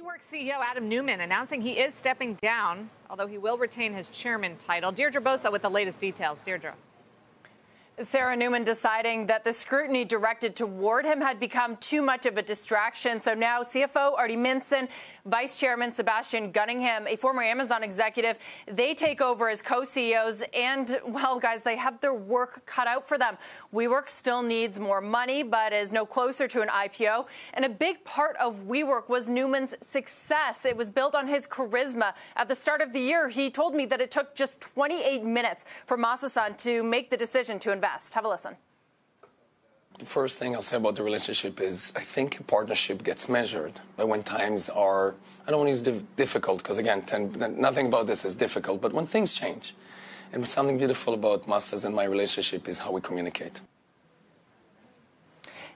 WeWork CEO Adam Neumann announcing he is stepping down, although he will retain his chairman title. Deirdre Bosa with the latest details. Deirdre. Sarah Neumann deciding that the scrutiny directed toward him had become too much of a distraction. So now CFO Artie Minson, Vice Chairman Sebastian Gunningham, a former Amazon executive, they take over as co-CEOs. And, well, guys, they have their work cut out for them. WeWork still needs more money, but is no closer to an IPO. And a big part of WeWork was Neumann's success. It was built on his charisma. At the start of the year, he told me that it took just 28 minutes for Masa Son to make the decision to invest best. Have a listen. The first thing I'll say about the relationship is I think a partnership gets measured by when times are, I don't want to use difficult because, again, ten, nothing about this is difficult, but when things change. And something beautiful about Masters and my relationship is how we communicate.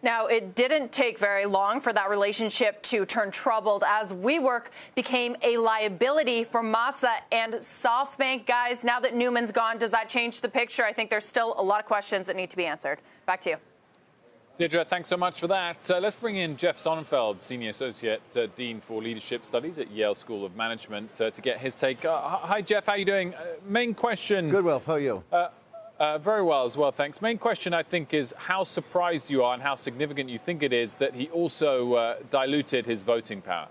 Now, it didn't take very long for that relationship to turn troubled as WeWork became a liability for Masa and SoftBank. Guys, now that Neumann's gone, does that change the picture? I think there's still a lot of questions that need to be answered. Back to you. Deirdre, thanks so much for that. Uh, let's bring in Jeff Sonnenfeld, Senior Associate uh, Dean for Leadership Studies at Yale School of Management, uh, to get his take. Uh, hi, Jeff. How are you doing? Uh, main question. Good, Will. How are you? Uh, very well as well, thanks. Main question, I think, is how surprised you are and how significant you think it is that he also uh, diluted his voting power.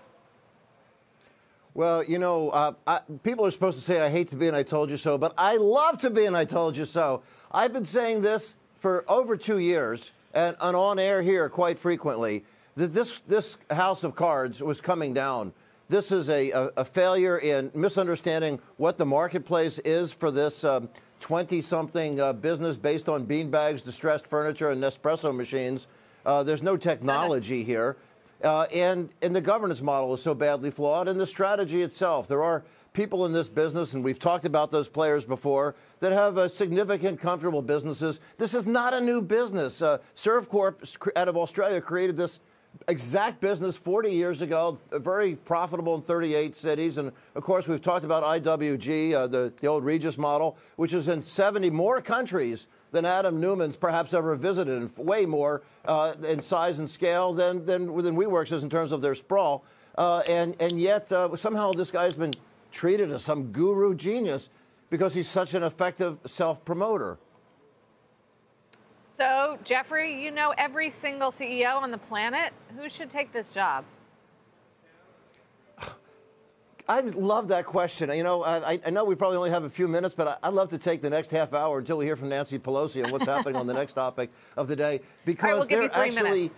Well, you know, uh, I, people are supposed to say, I hate to be and I told you so, but I love to be and I told you so. I've been saying this for over two years and, and on air here quite frequently that this, this house of cards was coming down. This is a, a, a failure in misunderstanding what the marketplace is for this um, 20 something uh, business based on beanbags, distressed furniture, and Nespresso machines. Uh, there's no technology here. Uh, and, and the governance model is so badly flawed, and the strategy itself. There are people in this business, and we've talked about those players before, that have uh, significant, comfortable businesses. This is not a new business. Uh, Servcorp out of Australia created this exact business 40 years ago, very profitable in 38 cities. And of course, we've talked about IWG, uh, the, the old Regus model, which is in 70 more countries than Adam Neumann's perhaps ever visited, and way more uh, in size and scale than, than, than WeWorks is in terms of their sprawl. Uh, and, and yet, uh, somehow this guy's been treated as some guru genius because he's such an effective self promoter. So, Jeffrey, you know every single CEO on the planet. Who should take this job? I love that question. You know, I, I, know we probably only have a few minutes, but I, would love to take the next half hour until we hear from Nancy Pelosi and what's happening on the next topic of the day because right, we'll they're actually.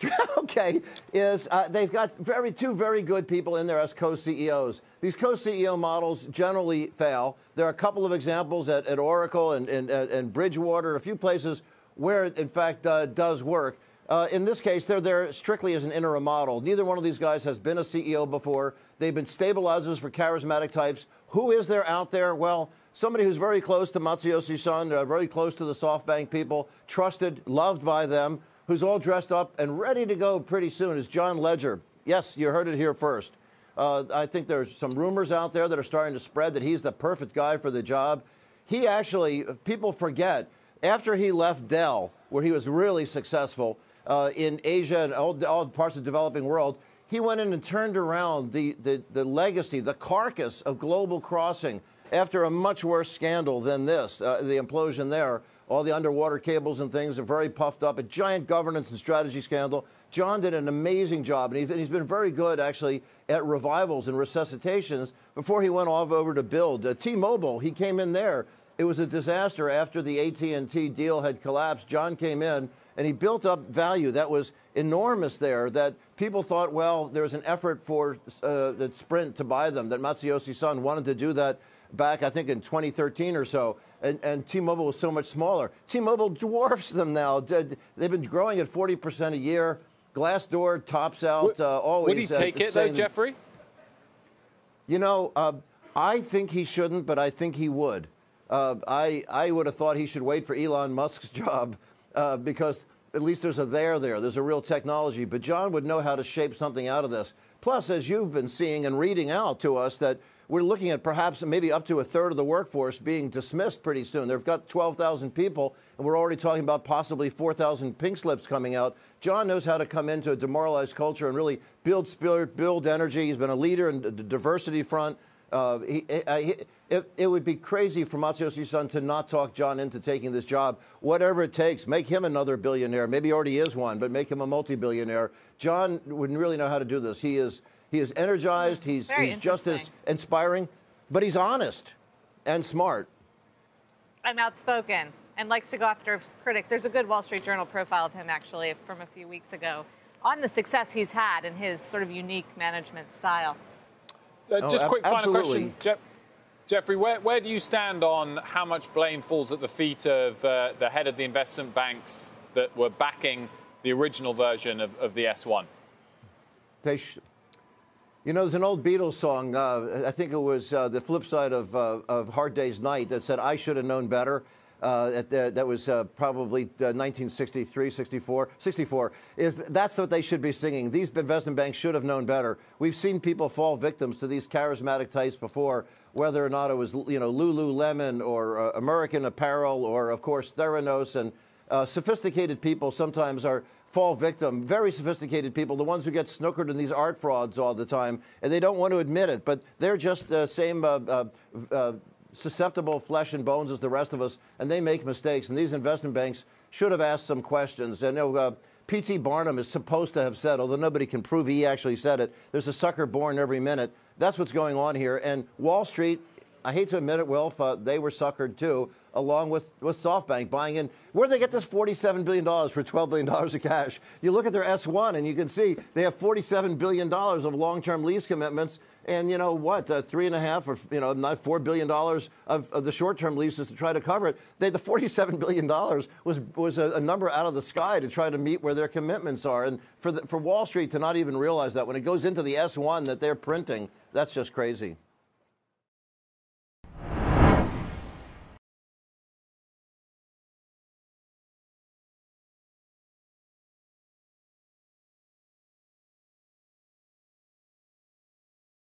okay, is uh, they've got very two very good people in there as co-CEOs. These co-CEO models generally fail. There are a couple of examples at, at Oracle and, and, and Bridgewater, a few places where it in fact uh, does work. Uh, in this case, they're there strictly as an interim model. Neither one of these guys has been a CEO before. They've been stabilizers for charismatic types. Who is there out there? Well, somebody who's very close to Masayoshi Son, uh, very close to the SoftBank people, trusted, loved by them who's all dressed up and ready to go pretty soon is John Legere. Yes, you heard it here first. Uh, I think there's some rumors out there that are starting to spread that he's the perfect guy for the job. He actually, people forget, after he left Dell, where he was really successful uh, in Asia and all, all, parts of the developing world, he went in and turned around the, the, the legacy, the carcass of Global Crossing after a much worse scandal than this, uh, the implosion there all the underwater cables and things are very puffed up, a giant governance and strategy scandal. John did an amazing job, and he's been very good, actually, at revivals and resuscitations before he went off over to build. Uh, T-Mobile, he came in there. It was a disaster after the AT&T deal had collapsed. John came in, and he built up value that was enormous there that people thought, well, there was an effort for uh, Sprint to buy them, that Masayoshi Son wanted to do that back, I think, in 2013 or so. And, and T-Mobile was so much smaller. T-Mobile dwarfs them now. They've been growing at 40% a year. Glassdoor tops out uh, always. Would he take it, though, Jeffrey? You know, uh, I think he shouldn't, but I think he would. Uh, I, I would have thought he should wait for Elon Musk's job uh, because at least there's a there there. There's a real technology. But John would know how to shape something out of this. Plus, as you've been seeing and reading out to us, that we're looking at perhaps maybe up to a third of the workforce being dismissed pretty soon. They've got 12,000 people, and we're already talking about possibly 4,000 pink slips coming out. John knows how to come into a demoralized culture and really build spirit, build energy. He's been a leader in the diversity front. Uh, he, he, it, it, would be crazy for Masayoshi Son to not talk John into taking this job, whatever it takes. Make him another billionaire. Maybe he already is one, but make him a multi-billionaire. John wouldn't really know how to do this. He is he is energized. He's he's just as inspiring, but he's honest and smart. I'm outspoken and likes to go after critics. There's a good Wall Street Journal profile of him actually from a few weeks ago on the success he's had in his sort of unique management style. Uh, oh, just quick final question, Jeff, Jeffrey. Where, where do you stand on how much blame falls at the feet of uh, the head of the investment banks that were backing the original version of, of the S1? They sh- you know, there's an old Beatles song. Uh, I think it was uh, the flip side of, uh, of Hard Day's Night that said, I should have known better. Uh, the, that was uh, probably 1963, uh, 64, 64. Is that's what they should be singing. These investment banks should have known better. We've seen people fall victims to these charismatic types before, whether or not it was you know Lululemon or American Apparel or of course Theranos and sophisticated people sometimes are fall victim. Very sophisticated people, the ones who get snookered in these art frauds all the time, and they don't want to admit it, but they're just the same. Uh, uh, uh, susceptible flesh and bones as the rest of us, and they make mistakes. And these investment banks should have asked some questions. And you know, uh, P.T. Barnum is supposed to have said, although nobody can prove he actually said it, there's a sucker born every minute. That's what's going on here. And Wall Street, I hate to admit it, Wilf, uh, they were suckered too, along with, with SoftBank buying in. Where did they get this $47 billion for $12 billion of cash? You look at their S1 and you can see they have $47 billion of long term lease commitments and you know what, uh, three and a half or you know not four billion dollars of, of, the short-term leases to try to cover it. They, the forty-seven billion dollars was was a, a, number out of the sky to try to meet where their commitments are, and for the, for Wall Street to not even realize that when it goes into the S1 that they're printing, that's just crazy.